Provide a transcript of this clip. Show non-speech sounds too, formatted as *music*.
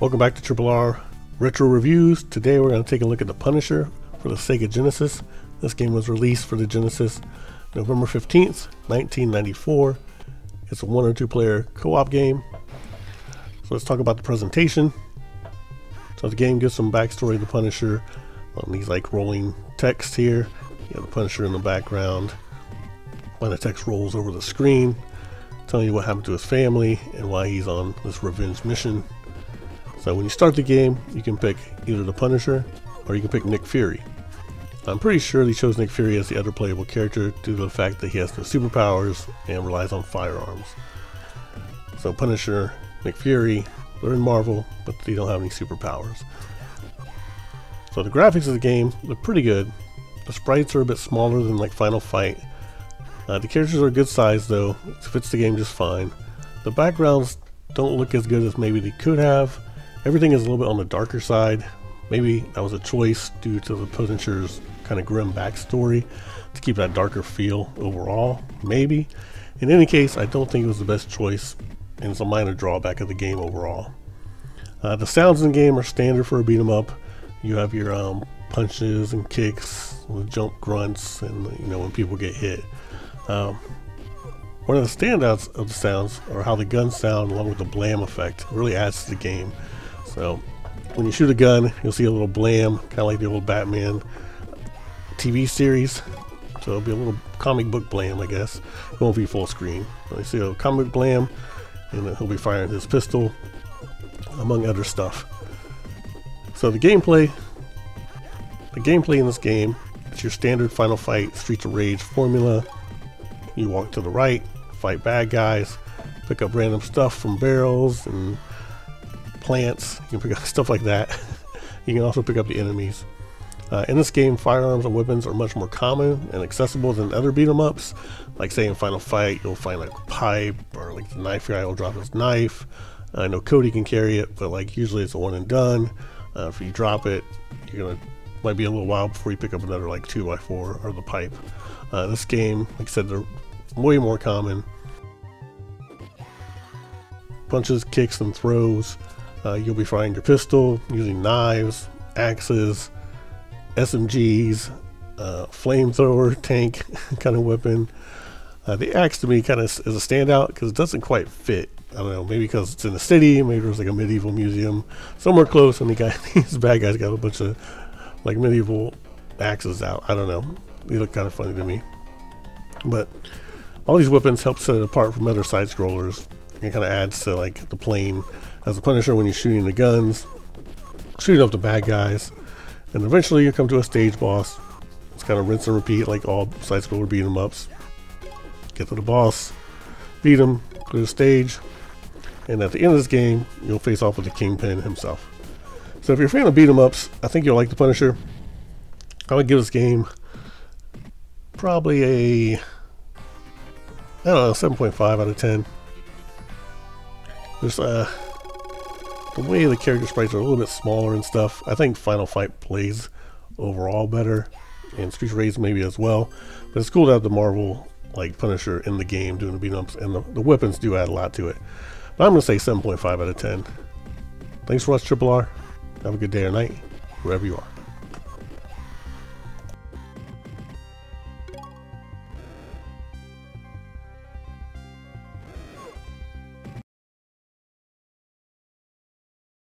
Welcome back to Triple R Retro Reviews. Today we're going to take a look at The Punisher for the Sega Genesis. This game was released for the Genesis November 15th, 1994. It's a one or two player co-op game. So let's talk about the presentation. So the game gives some backstory of the Punisher um, on these like rolling text here. You have the Punisher in the background. When the text rolls over the screen, telling you what happened to his family and why he's on this revenge mission. So when you start the game, you can pick either the Punisher or you can pick Nick Fury. I'm pretty sure they chose Nick Fury as the other playable character due to the fact that he has no superpowers and relies on firearms. So Punisher, Nick Fury, they're in Marvel, but they don't have any superpowers. So the graphics of the game look pretty good. The sprites are a bit smaller than like Final Fight, uh, the characters are a good size though, it fits the game just fine. The backgrounds don't look as good as maybe they could have. Everything is a little bit on the darker side. Maybe that was a choice due to the Punisher's kind of grim backstory to keep that darker feel overall, maybe. In any case, I don't think it was the best choice, and it's a minor drawback of the game overall. Uh, the sounds in the game are standard for a beat 'em up. You have your um, punches and kicks, with jump grunts, and you know when people get hit. Um, one of the standouts of the sounds are how the guns sound along with the blam effect. It really adds to the game. So when you shoot a gun, you'll see a little blam, kind of like the old Batman TV series. So it'll be a little comic book blam, I guess. It won't be full screen. But you see a comic blam, and he'll be firing his pistol, among other stuff. So the gameplay, the gameplay in this game, it's your standard Final Fight Streets of Rage formula. You walk to the right, fight bad guys, pick up random stuff from barrels and plants. You can pick up *laughs* stuff like that. you can also pick up the enemies. Uh, in this game, firearms and weapons are much more common and accessible than other beat 'em ups. Like say in Final Fight, you'll find like a pipe or like the knife guy will drop his knife. I know Cody can carry it, but like usually it's a one and done. Uh, if you drop it, you're gonna might be a little while before you pick up another like 2x4 or the pipe. Uh, this game, like I said, they're way more common. Punches, kicks, and throws. Uh, you'll be firing your pistol using knives, axes, SMGs, uh, flamethrower, *laughs* tank *laughs* kind of weapon. Uh, the axe to me kind of is a standout because it doesn't quite fit. I don't know, maybe because it's in the city, maybe there's like a medieval museum somewhere close, and the guy, *laughs* these bad guys got a bunch of like medieval axes out. I don't know. They look kind of funny to me. But all these weapons help set it apart from other side scrollers. It kind of adds to like the plane as a Punisher when you're shooting the guns, shooting up the bad guys, and eventually you come to a stage boss. It's kind of rinse and repeat like all side scroller beat 'em ups. Get to the boss, beat him, clear the stage, and at the end of this game, you'll face off with the Kingpin himself. So if you're a fan of beat 'em ups, I think you'll like the Punisher. I would give this game probably a I don't know 7.5 out of 10. There's uh the way the character sprites are a little bit smaller and stuff. I think Final Fight plays overall better, and Street Rage maybe as well. But it's cool to have the Marvel like Punisher in the game doing the beat ups, and the, the weapons do add a lot to it. But I'm gonna say 7.5 out of 10. Thanks for watching Triple R. Have a good day or night, wherever you are.